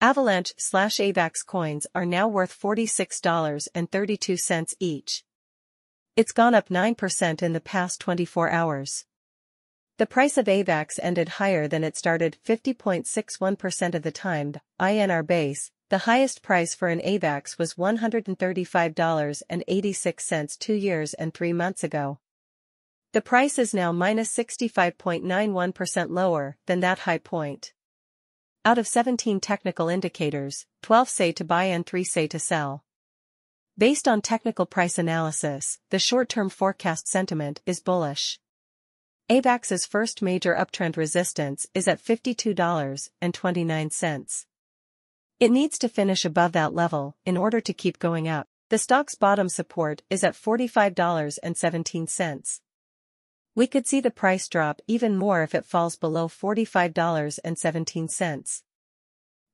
Avalanche slash AVAX coins are now worth $46.32 each. It's gone up 9% in the past 24 hours. The price of AVAX ended higher than it started 50.61% of the time. INR base, the highest price for an AVAX was $135.86 two years and three months ago. The price is now minus 65.91% lower than that high point. Out of 17 technical indicators, 12 say to buy and 3 say to sell. Based on technical price analysis, the short-term forecast sentiment is bullish. AVAX's first major uptrend resistance is at $52.29. It needs to finish above that level in order to keep going up. The stock's bottom support is at $45.17. We could see the price drop even more if it falls below $45.17.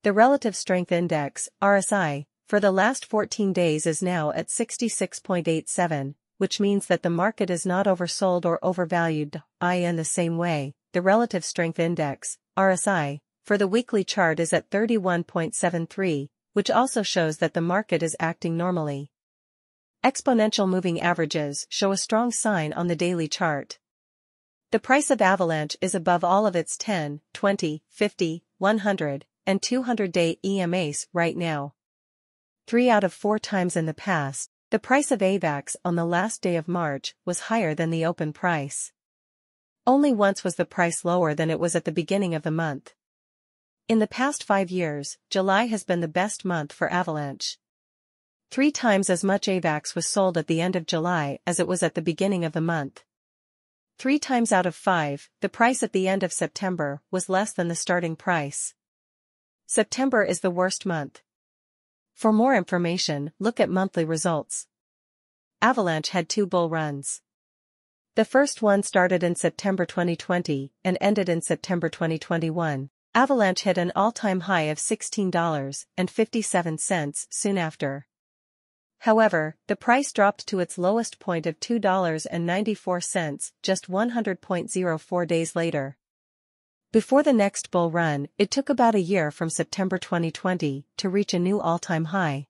The Relative Strength Index, RSI, for the last 14 days is now at 66.87, which means that the market is not oversold or overvalued. I in the same way, the Relative Strength Index, RSI, for the weekly chart is at 31.73, which also shows that the market is acting normally. Exponential moving averages show a strong sign on the daily chart. The price of Avalanche is above all of its 10, 20, 50, 100, and 200-day EMAs right now. Three out of four times in the past, the price of AVAX on the last day of March was higher than the open price. Only once was the price lower than it was at the beginning of the month. In the past five years, July has been the best month for Avalanche. Three times as much AVAX was sold at the end of July as it was at the beginning of the month. Three times out of five, the price at the end of September was less than the starting price. September is the worst month. For more information, look at monthly results. Avalanche had two bull runs. The first one started in September 2020 and ended in September 2021. Avalanche hit an all-time high of $16.57 soon after. However, the price dropped to its lowest point of $2.94 just 100.04 days later. Before the next bull run, it took about a year from September 2020 to reach a new all-time high.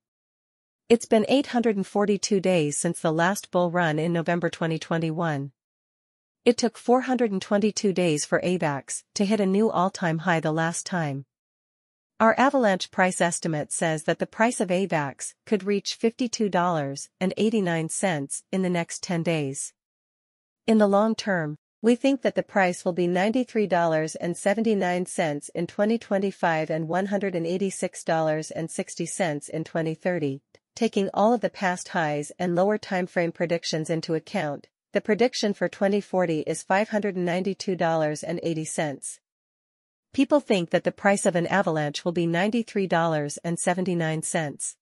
It's been 842 days since the last bull run in November 2021. It took 422 days for AVAX to hit a new all-time high the last time. Our avalanche price estimate says that the price of AVAX could reach $52.89 in the next 10 days. In the long term, we think that the price will be $93.79 in 2025 and $186.60 in 2030. Taking all of the past highs and lower timeframe predictions into account, the prediction for 2040 is $592.80. People think that the price of an avalanche will be $93.79.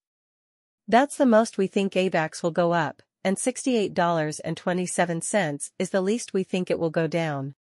That's the most we think AVAX will go up, and $68.27 is the least we think it will go down.